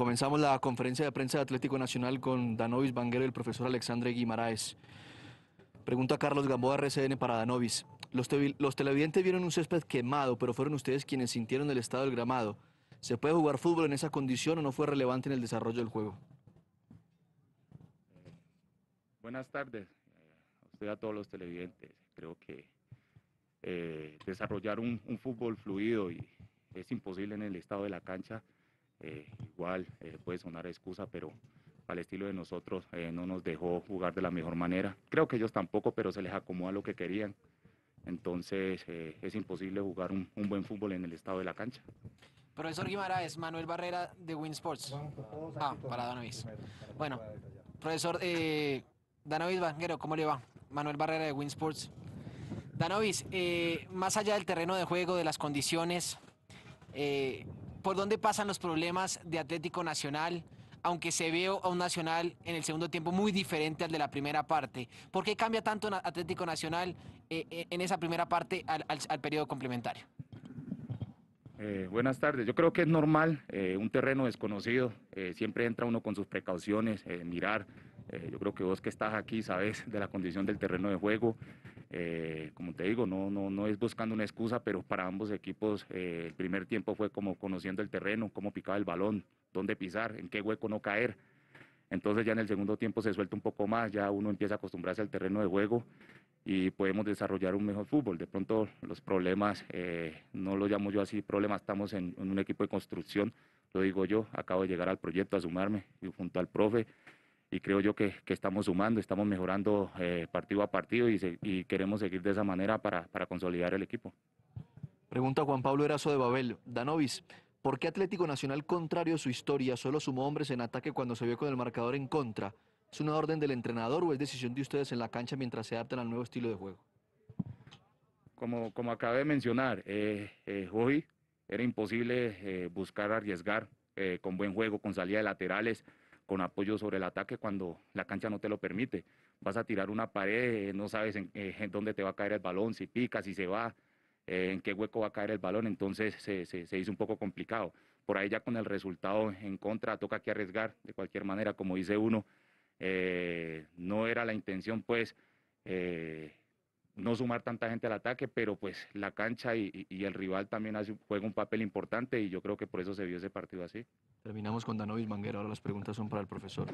Comenzamos la conferencia de prensa de Atlético Nacional con Danovis Banguero y el profesor Alexandre Guimaraes. Pregunta Carlos Gamboa, RCN para Danovis. Los, televidentes vieron un césped quemado, pero fueron ustedes quienes sintieron el estado del gramado. ¿Se puede jugar fútbol en esa condición o no fue relevante en el desarrollo del juego? buenas tardes eh, a usted a todos los televidentes. Creo que eh, desarrollar un, fútbol fluido y es imposible en el estado de la cancha. Eh, igual puede sonar excusa, pero al estilo de nosotros no nos dejó jugar de la mejor manera. Creo que ellos tampoco, pero se les acomoda lo que querían. Entonces es imposible jugar un, buen fútbol en el estado de la cancha. Profesor Guimaraes, Manuel Barrera de Winsports. Ah, para Danovis. Bueno, profesor, eh, Danovis Banguero, ¿cómo le va? Manuel Barrera de Winsports. Danovis, eh, más allá del terreno de juego, de las condiciones, eh, ¿por dónde pasan los problemas de Atlético Nacional? Aunque se veo a un Nacional en el segundo tiempo muy diferente al de la primera parte. ¿Por qué cambia tanto Atlético Nacional eh, en esa primera parte al, periodo complementario? buenas tardes. Yo creo que es normal, un terreno desconocido, siempre entra uno con sus precauciones, mirar eh, yo creo que vos que estás aquí sabes de la condición del terreno de juego. Eh, como te digo, no, no, no es buscando una excusa, pero para ambos equipos eh, el primer tiempo fue como conociendo el terreno, cómo picaba el balón, dónde pisar, en qué hueco no caer. Entonces ya en el segundo tiempo se suelta un poco más, ya uno empieza a acostumbrarse al terreno de juego y podemos desarrollar un mejor fútbol. De pronto los problemas, no lo llamo yo así, problemas, estamos en, en, un equipo de construcción, lo digo yo, acabo de llegar al proyecto a sumarme junto al profe y creo yo que, estamos sumando, estamos mejorando eh, partido a partido y, queremos seguir de esa manera para, consolidar el equipo. Pregunta Juan Pablo Erazo de Babel. Danovis, ¿por qué Atlético Nacional, contrario a su historia, solo sumó hombres en ataque cuando se vio con el marcador en contra? ¿Es una orden del entrenador o es decisión de ustedes en la cancha mientras se adaptan al nuevo estilo de juego? Como, como acabé de mencionar, eh, eh, hoy era imposible buscar arriesgar con buen juego, con salida de laterales con apoyo sobre el ataque cuando la cancha no te lo permite. Vas a tirar una pared, no sabes en, eh, dónde te va a caer el balón, si pica, si se va, eh, en qué hueco va a caer el balón, entonces se, se, hizo un poco complicado. Por ahí ya con el resultado en contra toca que arriesgar de cualquier manera, como dice uno, eh, no era la intención pues no sumar tanta gente al ataque, pero pues la cancha y, el rival también hace, juega un papel importante y yo creo que por eso se vio ese partido así. Terminamos con Danovis Manguera, ahora las preguntas son para el profesor.